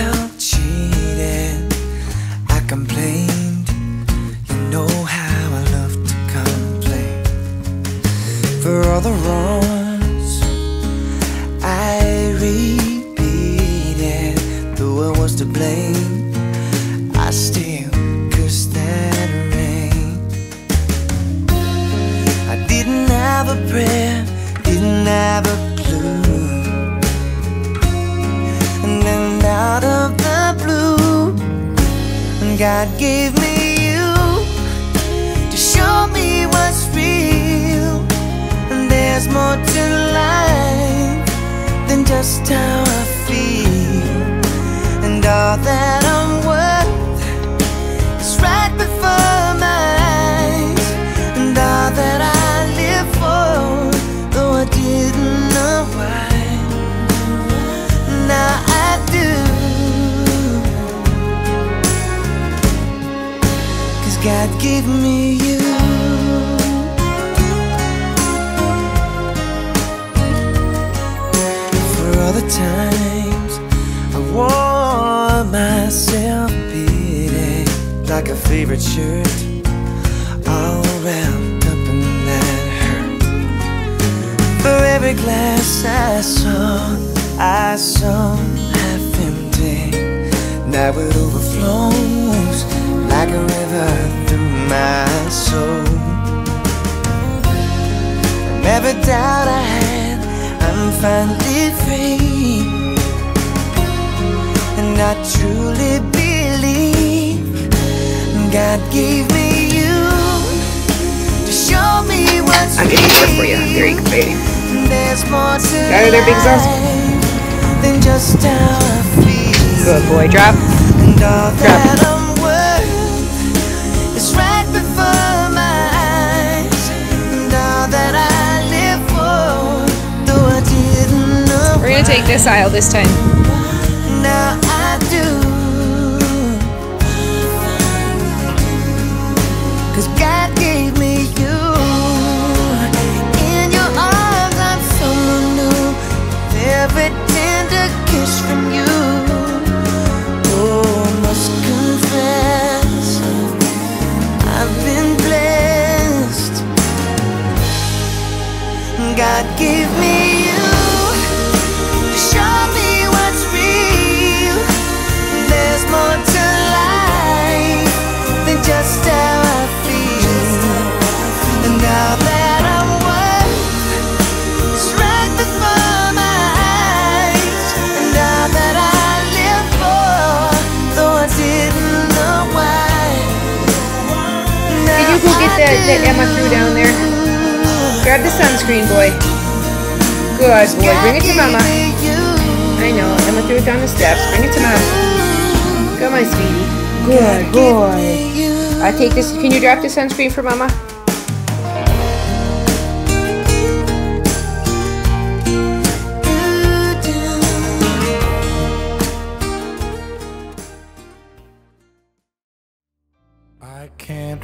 felt cheated. I complained. You know how I love to complain for all the wrongs I repeated. Though I was to blame, I still cursed that rain. I didn't have a prayer. Didn't have a out of the blue, God gave me you to show me what's real. And there's more to life than just how I feel. And all that I'm like a favorite shirt, all wrapped up in that hurt. For every glass I saw, I saw half empty. Now it overflows like a river through my soul. From every doubt I had, I'm finally free. And truly believe God gave me you to show me what's I'm it for you. There you go, baby. There's more to Got it there, big sauce? than just how I feel. Good boy. Drop. And all Drop. that I'm worth is right before my eyes. And all that I live for, though I didn't know We're gonna take this aisle this time. now get that, that Emma threw down there? Grab the sunscreen, boy. Good boy. Bring it to mama. I know. Emma threw it down the steps. Bring it to Mama. Come on, sweetie. Good boy. I take this. Can you drop the sunscreen for mama?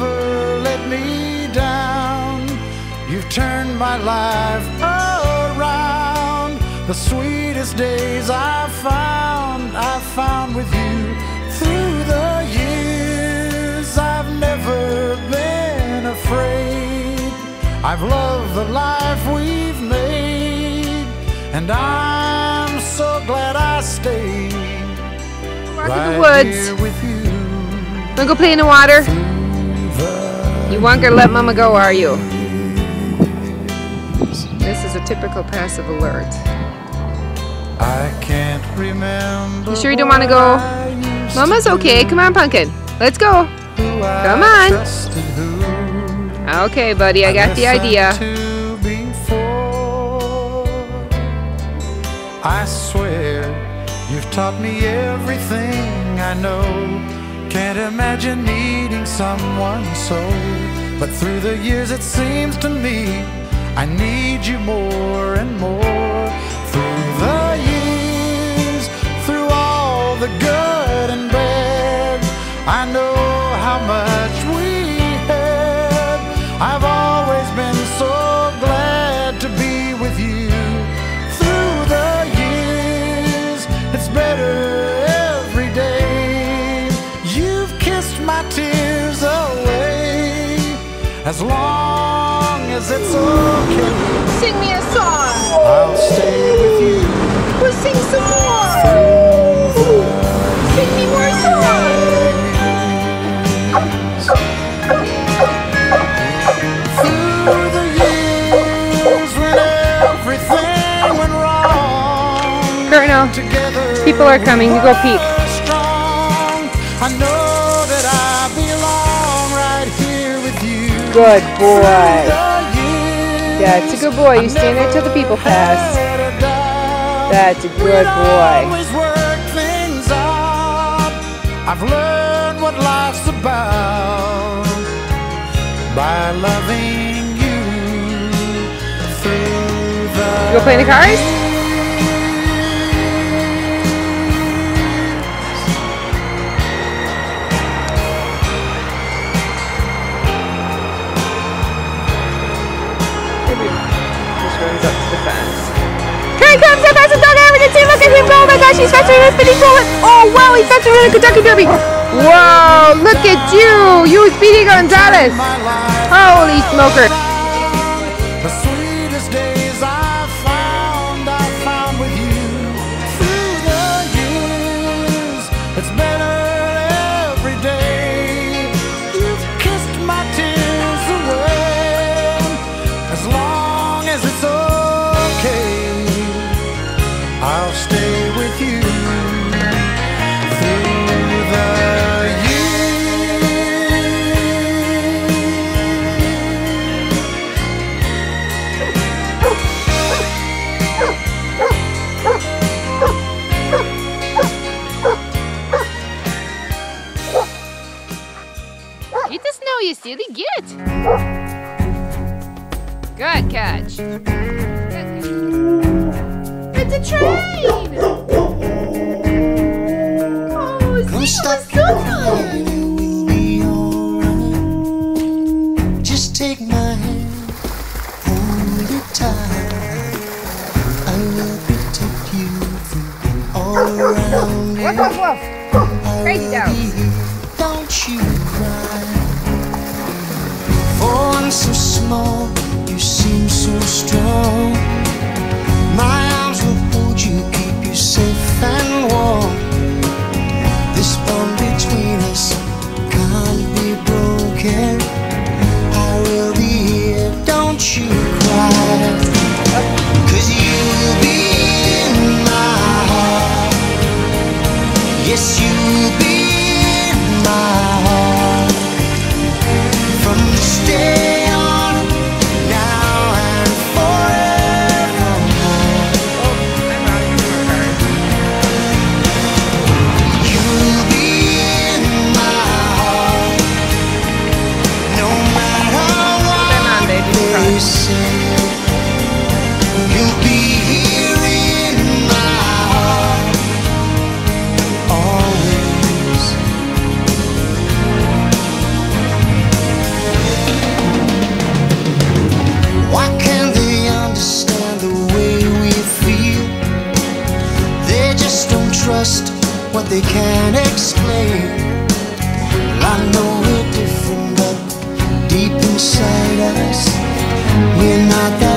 never let me down. You've turned my life around. The sweetest days I've found, I've found with you. Through the years, I've never been afraid. I've loved the life we've made, and I'm so glad I stayed Walk in right the woods. you. Wanna go play in the water? You want to let mama go, are you? This is a typical passive alert. I can't remember. You sure you don't wanna go? what I used to Mama's okay. Come on, Pumpkin. Let's go. do, who I Come on. Okay, buddy. I got the idea. I swear you've taught me everything I know. Can't imagine needing someone so. But through the years, it seems to me I need you more and more through the years, through all the good and bad. I know how much we had. I've Sing me a song. I'll stay with you. We'll sing some more. Sing me more songs. Through the years when everything went wrong. Colonel, people are coming. You go peek. we're strong. I know that I belong right here with you. Good boy. Yeah, it's a good boy. You stand there till the people pass. had a doubt. That's a good boy. always work things out. I've learned what life's about by loving you through the. You go play in the cars? Gosh, he's faster than spinning bullet. Oh wow, he's faster than a Kentucky Derby. Whoa, look at you. You Speedy Gonzalez. Holy smoker. Yes, you'll be Can't explain. Well, I know we're different, but deep inside us, we're not that.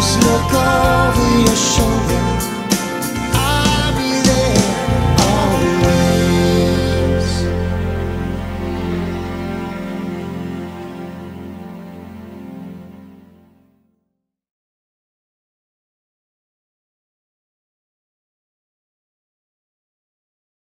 Shoulder. Just